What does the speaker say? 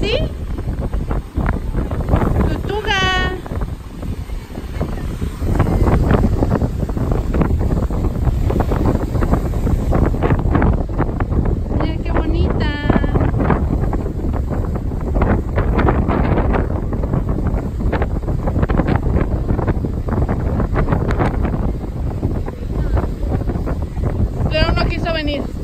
¿Sí? Tortuga. Mira qué bonita. Pero no quiso venir.